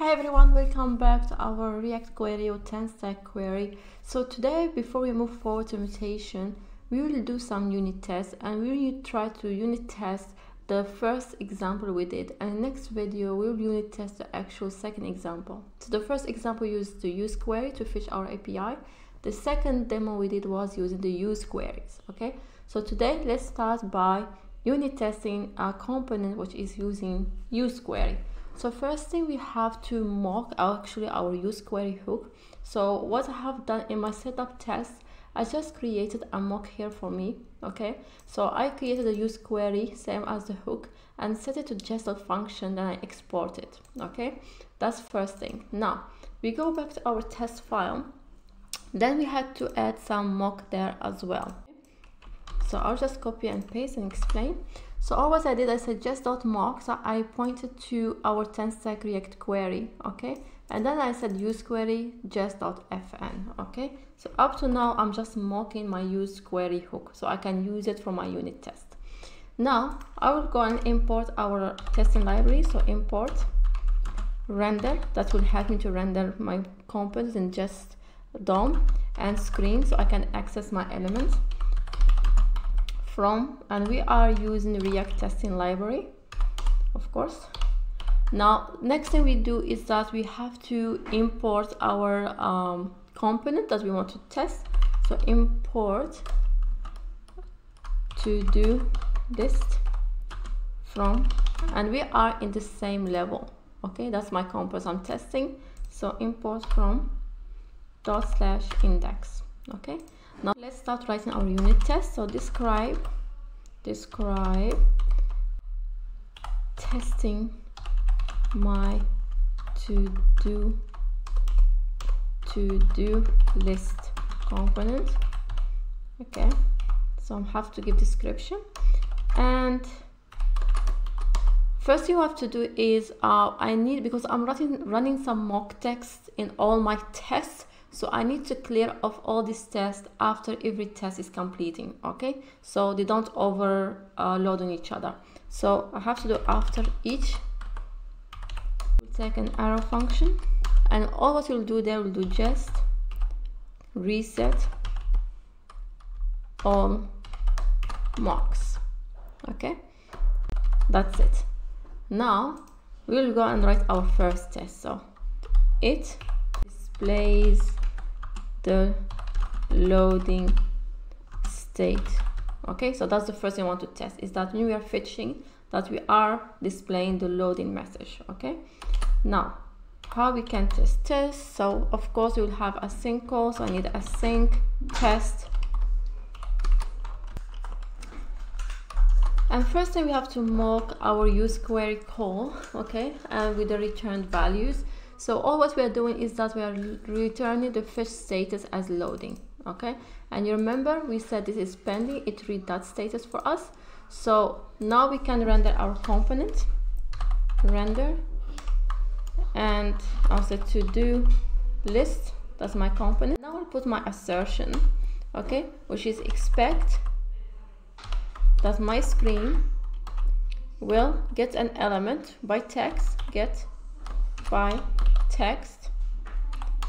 Hey everyone, welcome back to our React query or TanStack query. So today, before we move forward to mutation, we will do some unit tests and we will try to unit test the first example we did. And next video, we will unit test the actual second example. So the first example used the use query to fetch our API. The second demo we did was using the use queries, okay? So today, let's start by unit testing a component which is using use query. So first thing we have to mock actually our use query hook. So what I have done in my setup test, I just created a mock here for me. Okay, so I created a use query same as the hook and set it to just a function then I export it. Okay, that's first thing. Now we go back to our test file. Then we had to add some mock there as well. So I'll just copy and paste and explain. So all what I did, I said Jest dot mock. So I pointed to our TanStack React query, okay? And then I said use query Jest dot fn, okay? So up to now, I'm just mocking my use query hook, so I can use it for my unit test. Now I will go and import our testing library. So import render. That will help me to render my components in just DOM and screen, so I can access my elements from and we are using react testing library of course. Now next thing we do is that we have to import our um, component that we want to test. So import to do list from and we are in the same level. Okay that's my component i'm testing. So import from dot slash index okay. Now let's start writing our unit test. So describe describe testing my to do to do list component. Okay. So I have to give description. And first you have to do is uh, I need because I'm running running some mock text in all my tests so I need to clear off all these tests after every test is completing okay? So they don't overload on each other. So I have to do after each take an arrow function. And all what you'll do there will do just reset all marks okay? That's it. Now we'll go and write our first test. So it displays the loading state. Okay so that's the first thing I want to test is that when we are fetching that we are displaying the loading message okay? Now how we can test? Test so of course we will have async call so I need async test. And first thing we have to mock our use query call okay and with the returned values so all what we are doing is that we are returning the fetch status as loading, okay? And you remember we said this is pending, it read that status for us. So now we can render our component, render, and also to do list, that's my component. Now I'll put my assertion, okay, which is expect that my screen will get an element by text get by text.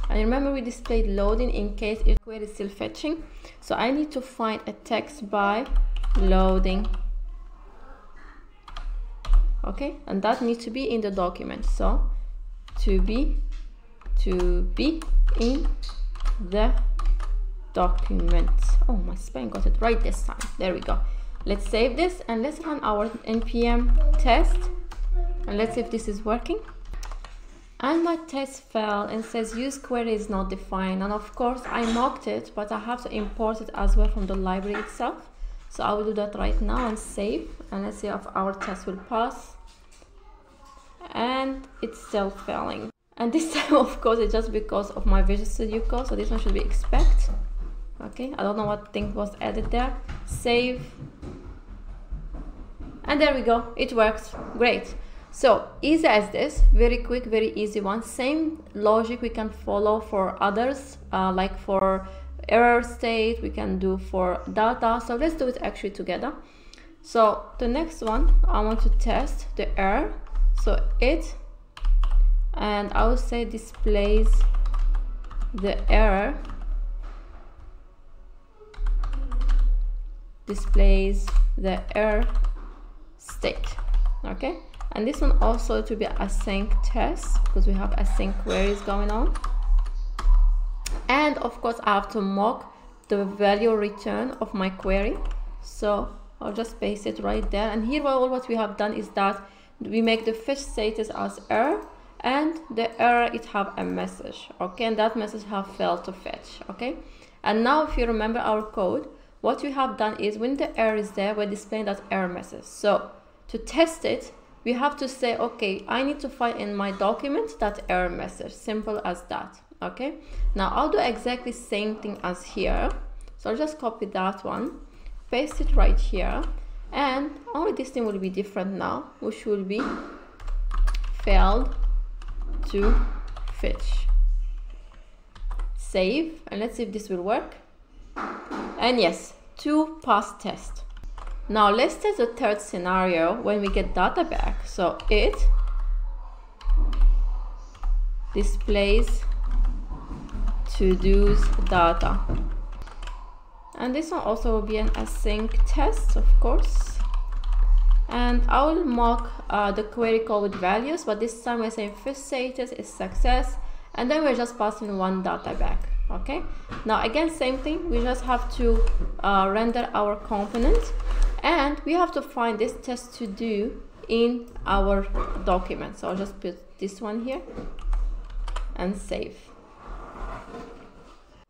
And remember we displayed loading in case your query is still fetching. So I need to find a text by loading. Okay and that needs to be in the document. So to be to be in the document. Oh my spelling got it right this time. There we go. Let's save this and let's run our npm test. And let's see if this is working and my test failed and says use query is not defined. And of course I mocked it but I have to import it as well from the library itself. So I will do that right now and save. And let's see if our test will pass. And it's still failing. And this time of course it's just because of my Visual Studio Code so this one should be expect. Okay I don't know what thing was added there. Save. And there we go. It works. Great so easy as this, very quick, very easy one. Same logic we can follow for others, uh, like for error state, we can do for data. So let's do it actually together. So the next one, I want to test the error. So it and I will say displays the error displays the error state okay and this one also to be async test because we have async queries going on. And of course I have to mock the value return of my query. So I'll just paste it right there. And here all what we have done is that we make the fetch status as error and the error it have a message okay? And that message have failed to fetch okay? And now if you remember our code what we have done is when the error is there we're displaying that error message. So to test it we have to say okay I need to find in my document that error message. Simple as that okay? Now I'll do exactly same thing as here. So I'll just copy that one paste it right here and only this thing will be different now which will be failed to fetch. Save and let's see if this will work. And yes two pass test now let's test the third scenario when we get data back. So it displays to-dos data. And this one also will be an async test, of course. And I will mock uh, the query call with values, but this time we're saying first status is success, and then we're just passing one data back. Okay. Now again, same thing. We just have to uh, render our component and we have to find this test to do in our document. So I'll just put this one here and save.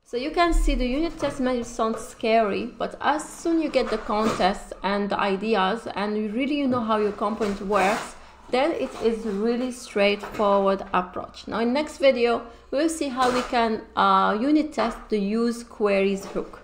So you can see the unit test may sound scary but as soon you get the context and the ideas and you really know how your component works then it is really straightforward approach. Now in next video we'll see how we can uh, unit test the use queries hook